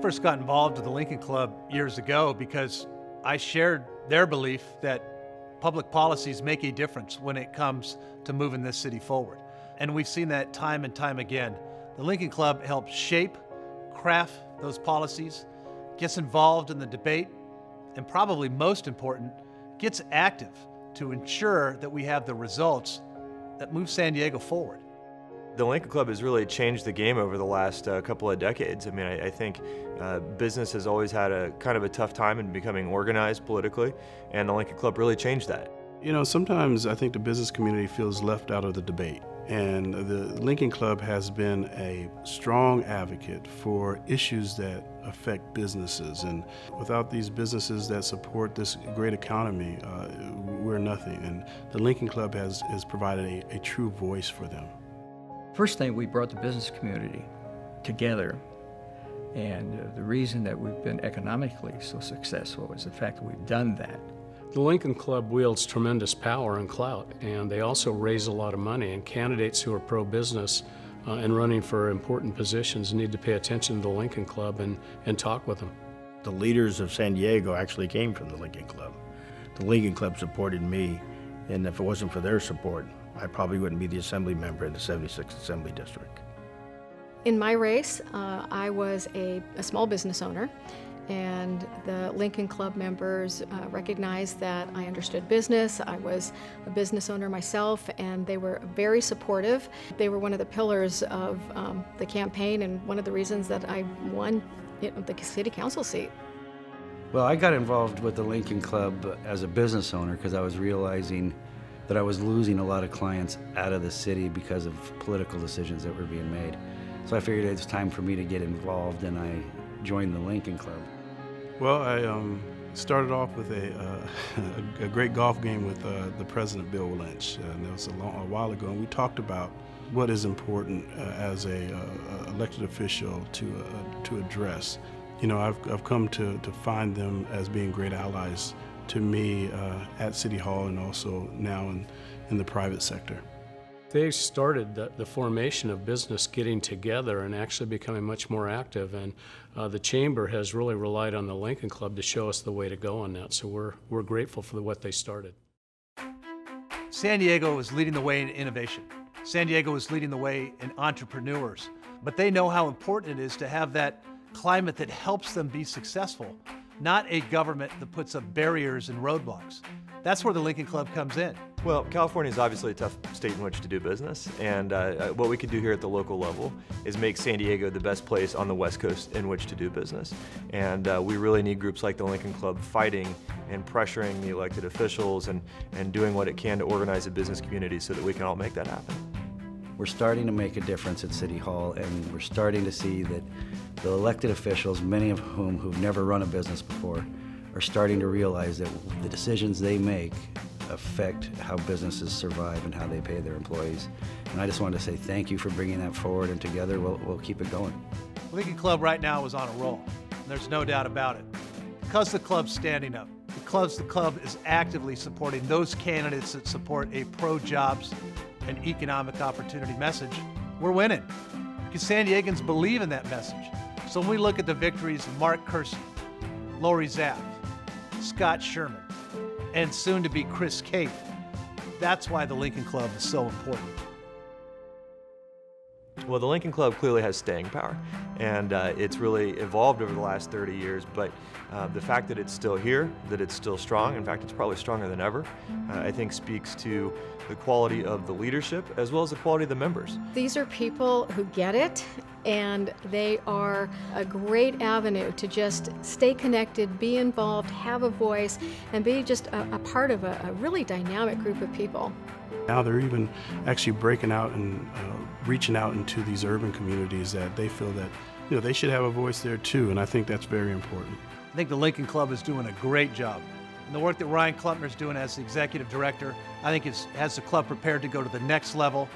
first got involved with the Lincoln Club years ago because I shared their belief that public policies make a difference when it comes to moving this city forward. And we've seen that time and time again. The Lincoln Club helps shape, craft those policies, gets involved in the debate, and probably most important, gets active to ensure that we have the results that move San Diego forward. The Lincoln Club has really changed the game over the last uh, couple of decades. I mean, I, I think uh, business has always had a kind of a tough time in becoming organized politically, and the Lincoln Club really changed that. You know, sometimes I think the business community feels left out of the debate. And the Lincoln Club has been a strong advocate for issues that affect businesses. And without these businesses that support this great economy, uh, we're nothing. And the Lincoln Club has, has provided a, a true voice for them. First thing, we brought the business community together. And uh, the reason that we've been economically so successful is the fact that we've done that. The Lincoln Club wields tremendous power and clout, and they also raise a lot of money. And candidates who are pro business uh, and running for important positions need to pay attention to the Lincoln Club and, and talk with them. The leaders of San Diego actually came from the Lincoln Club. The Lincoln Club supported me, and if it wasn't for their support, I probably wouldn't be the assembly member in the 76th Assembly District. In my race, uh, I was a, a small business owner and the Lincoln Club members uh, recognized that I understood business. I was a business owner myself, and they were very supportive. They were one of the pillars of um, the campaign and one of the reasons that I won you know, the city council seat. Well, I got involved with the Lincoln Club as a business owner because I was realizing that I was losing a lot of clients out of the city because of political decisions that were being made. So I figured it was time for me to get involved, and I joined the Lincoln Club. Well, I um, started off with a, uh, a, a, great golf game with uh, the president, Bill Lynch, uh, and that was a, long, a, while ago. And we talked about what is important uh, as a uh, elected official to uh, to address. You know, I've, I've come to, to find them as being great allies to me at City Hall and also now in, in the private sector. They started the, the, formation of business getting together and actually becoming much more active. And uh, the chamber has really relied on the Lincoln Club to show us the way to go on that. So we're, we're grateful for what they started. San Diego is leading the way in innovation. San Diego is leading the way in entrepreneurs. But they know how important it is to have that climate that helps them be successful, not a government that puts up barriers and roadblocks. That's where the Lincoln Club comes in. Well, California is obviously a tough state in which to do business, and uh, uh, what we can do here at the local level is make San Diego the best place on the West Coast in which to do business. And uh, we really need groups like the Lincoln Club fighting and pressuring the elected officials and, and doing what it can to organize a business community so that we can all make that happen. We're starting to make a difference at City Hall, and we're starting to see that the elected officials, many of whom who've never run a business before, are starting to realize that the decisions they make affect how businesses survive and how they pay their employees. And I just wanted to say thank you for bringing that forward, and together we'll, we'll keep it going. Lincoln Club right now is on a roll. There's no doubt about it. Because the club's standing up, because the club is actively supporting those candidates that support a pro-jobs and economic opportunity message, we're winning. Because San Diegans believe in that message. So when we look at the victories of Mark Kersey, Lorie Zapf, Scott Sherman, and soon to be Chris Cate. That's why the Lincoln Club is so important. Well, the Lincoln Club clearly has staying power, and uh, it's really evolved over the last 30 years. But uh, the fact that it's still here, that it's still strong, in fact, it's probably stronger than ever, uh, I think speaks to the quality of the leadership as well as the quality of the members. These are people who get it, and they are a great avenue to just stay connected, be involved, have a voice, and be just a, a part of a, a, really dynamic group of people. Now they're even actually breaking out and uh, reaching out into these urban communities that they feel that you know they should have a voice there too, and I think that's very important. I think the Lincoln Club is doing a great job. And the work that Ryan Clumpner is doing as the executive director, I think is, has the club prepared to go to the next level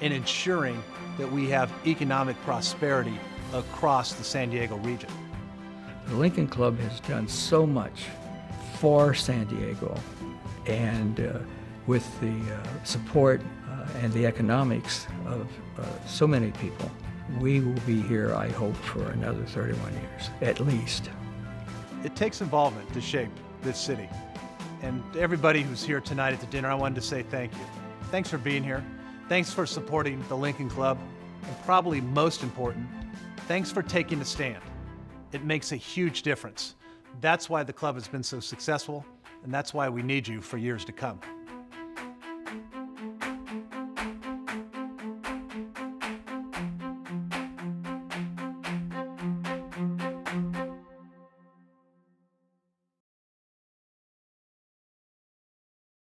in ensuring that we have economic prosperity across the San Diego region. The Lincoln Club has done so much for San Diego, and uh, with the uh, support and the economics of uh, so many people, we will be here, I hope, for another 31 years, at least. It takes involvement to shape this city. And everybody who's here tonight at the dinner, I wanted to say thank you. Thanks for being here. Thanks for supporting the Lincoln Club. And probably most important, thanks for taking a stand. It makes a huge difference. That's why the club has been so successful, and that's why we need you for years to come.